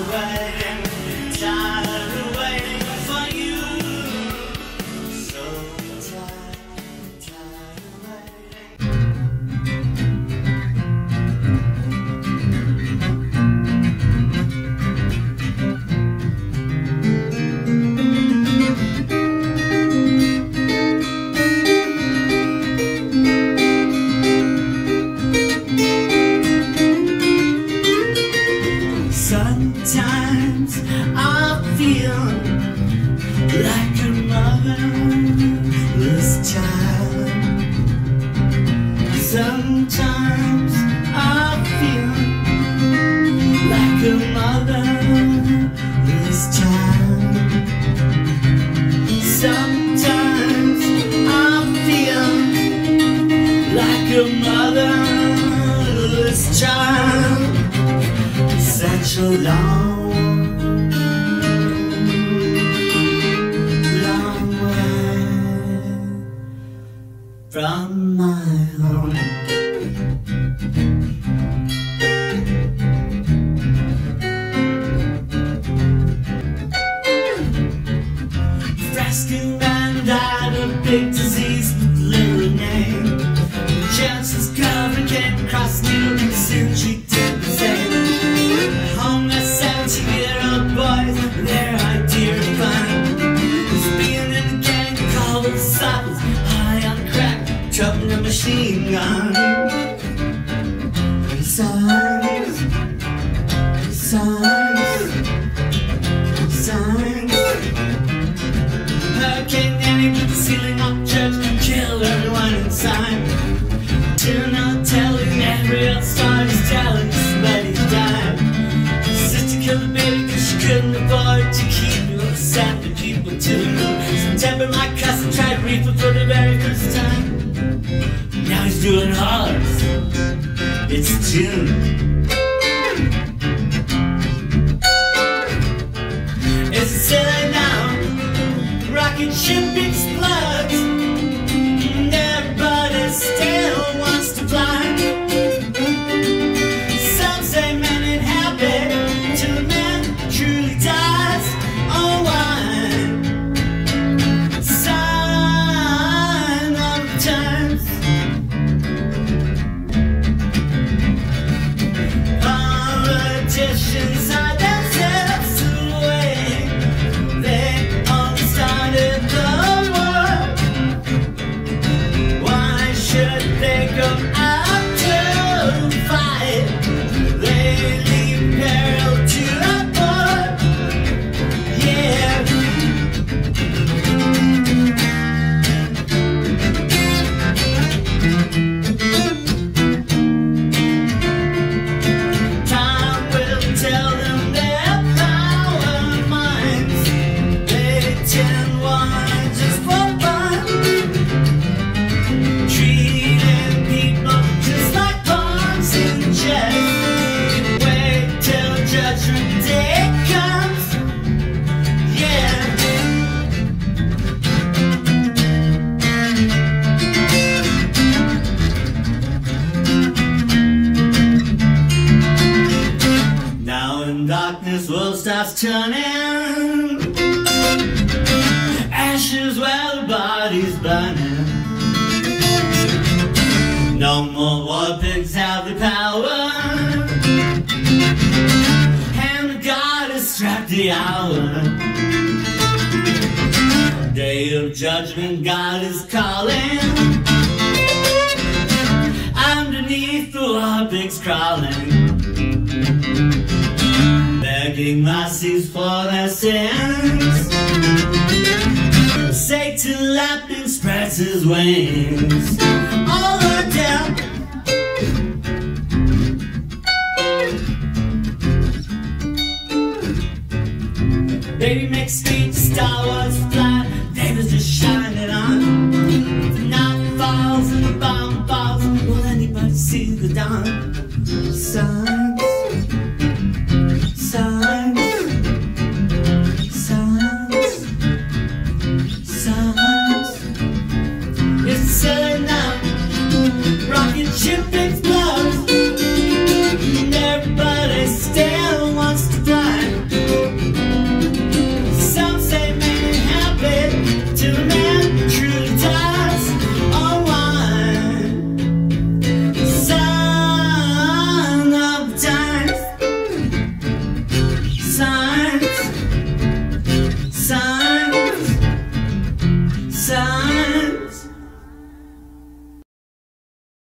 of I feel like a motherless child. Sometimes I feel like a motherless child. Sometimes I feel like a motherless child such a long, Rescue man died of big disease with little name. Chances covered came across new since she did the same. Homeless seventeen-year-old boys, their idea of fun was being in a gang called the Disciples, high on crack, dropping a machine gun. Signs, signs, couldn't afford to keep you sent the people to the moon. September my cousin tried reefer for the very first time. Now he's doing horrors. It's June. Darkness world starts turning. Ashes while the body's burning. No more war pigs have the power. And the God has struck the hour. Day of judgment God is calling. Underneath the war pigs crawling Having masses for their sins Satan lapping spreads his wings. All the death Baby makes me Star Wars fly David's just shining on. The night falls and the bomb falls. Will anybody see the dawn? Sun.